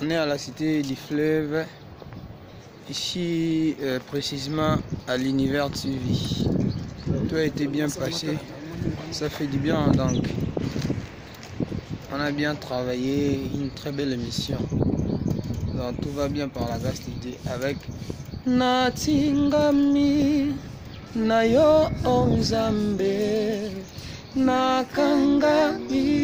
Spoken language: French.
On est à la cité du fleuve, ici euh, précisément à l'univers TV. Tout a été bien passé, ça fait du bien donc. On a bien travaillé, une très belle émission. Donc tout va bien par la grâce de avec Natingami Nayo Onzambe Nakangami